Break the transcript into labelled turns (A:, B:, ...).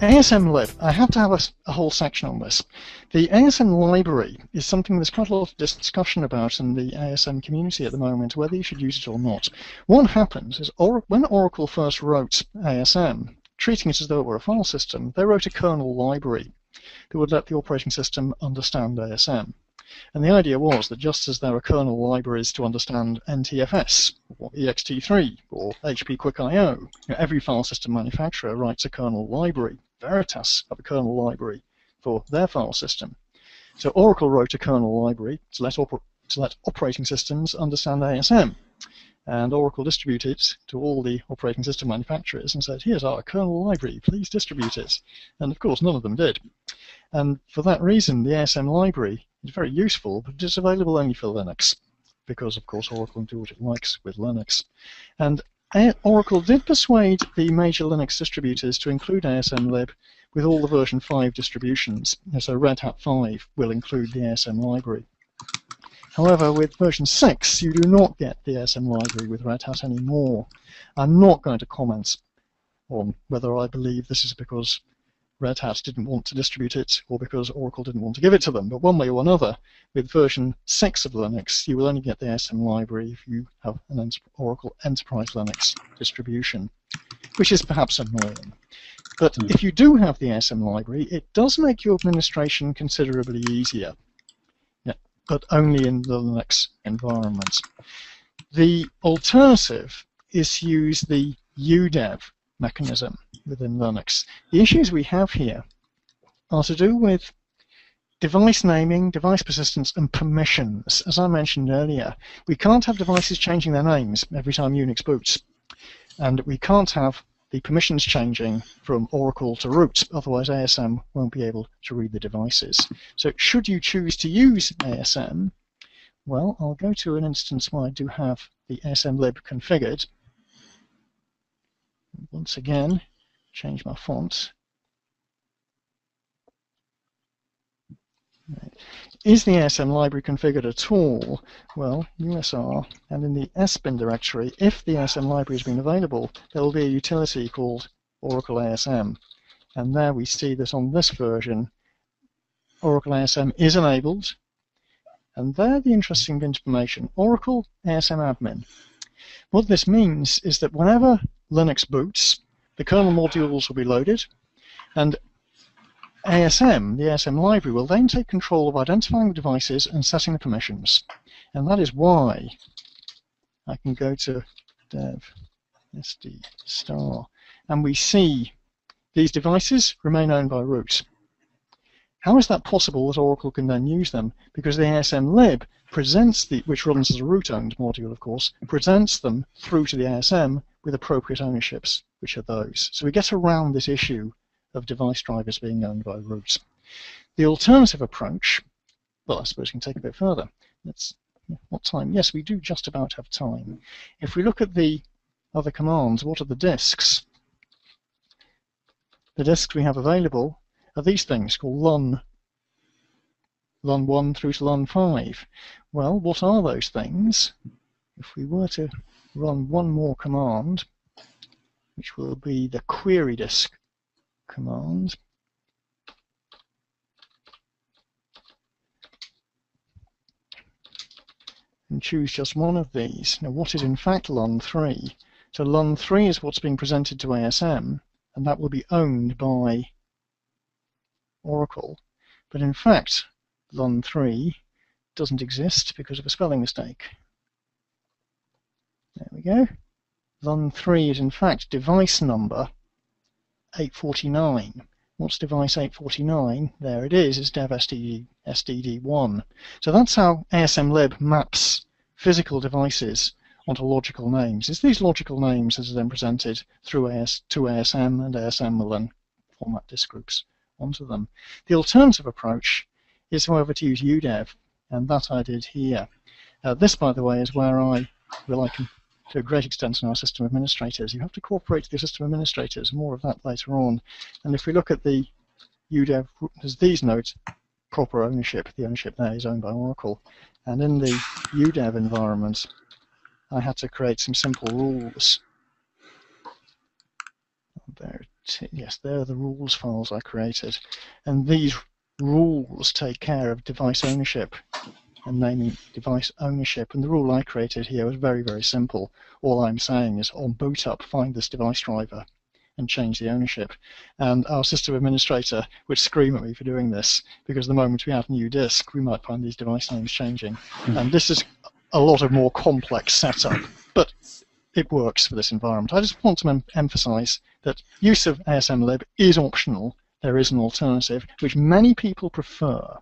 A: ASMlib, I have to have a, a, whole section on this. The ASM library is something there's quite a lot of discussion about in the ASM community at the moment, whether you should use it or not. What happens is or, when Oracle first wrote ASM, treating it as though it were a file system, they wrote a kernel library that would let the operating system understand ASM. And the idea was that just as there are kernel libraries to understand NTFS, or ext3, or HP QuickIO, you know, every file system manufacturer writes a kernel library. Veritas have a kernel library for their file system. So Oracle wrote a kernel library to let, to let operating systems understand ASM. And Oracle distributed it to all the operating system manufacturers and said, here's our kernel library, please distribute it. And of course, none of them did. And for that reason, the ASM library is very useful, but it's available only for Linux because, of course, Oracle can do what it likes with Linux. And Oracle did persuade the major Linux distributors to include ASMlib with all the version 5 distributions. So Red Hat 5 will include the ASM library. However, with version 6, you do not get the ASM library with Red Hat anymore. I'm not going to comment on whether I believe this is because Red Hat didn't want to distribute it or because Oracle didn't want to give it to them. But one way or another, with version 6 of Linux, you will only get the ASM library if you have an Oracle Enterprise Linux distribution, which is perhaps annoying. But mm. if you do have the ASM library, it does make your administration considerably easier, yeah, but only in the Linux environment. The alternative is to use the UDEV mechanism within Linux. The issues we have here are to do with device naming, device persistence, and permissions. As I mentioned earlier, we can't have devices changing their names every time Unix boots. And we can't have the permissions changing from Oracle to root, otherwise ASM won't be able to read the devices. So should you choose to use ASM, well, I'll go to an instance where I do have the ASM lib configured, once again, change my font. Is the ASM library configured at all? Well, USR, and in the SBIN directory, if the ASM library has been available, there will be a utility called Oracle ASM. And there we see that on this version, Oracle ASM is enabled. And there the interesting information, Oracle ASM admin. What this means is that whenever Linux boots, the kernel modules will be loaded, and ASM, the ASM library, will then take control of identifying the devices and setting the permissions. And that is why I can go to dev sd star, and we see these devices remain owned by root. How is that possible that Oracle can then use them? Because the ASM lib presents the, which runs as a root-owned module, of course, presents them through to the ASM with appropriate ownerships, which are those. So we get around this issue of device drivers being owned by root. The alternative approach, well, I suppose we can take a bit further. Let's, what time? Yes, we do just about have time. If we look at the other commands, what are the disks? The disks we have available are these things called LUN, LUN 1 through to LUN 5. Well, what are those things? If we were to run one more command, which will be the query disk command, and choose just one of these. Now what is in fact LUN3? So LUN3 is what's being presented to ASM, and that will be owned by Oracle. But in fact, LUN3 doesn't exist because of a spelling mistake. There we go. LUN3 is in fact device number 849. What's device 849? There it is, it's dev SDD, SDD1. So that's how ASMlib maps physical devices onto logical names. It's these logical names that are then presented through AS to ASM, and ASM will then format disk groups onto them. The alternative approach is, however, to use UDEV, and that I did here. Uh, this, by the way, is where I rely to a great extent on our system administrators. You have to cooperate with your system administrators, more of that later on. And if we look at the UDEV, as these note proper ownership, the ownership there is owned by Oracle. And in the UDEV environment, I had to create some simple rules. Oh, there yes, there are the rules files I created. And these rules take care of device ownership and naming device ownership. And the rule I created here was very, very simple. All I'm saying is on boot up, find this device driver and change the ownership. And our system administrator would scream at me for doing this because the moment we add a new disk, we might find these device names changing. Hmm. And this is a lot of more complex setup, but it works for this environment. I just want to em emphasize that use of ASMLib is optional. There is an alternative, which many people prefer.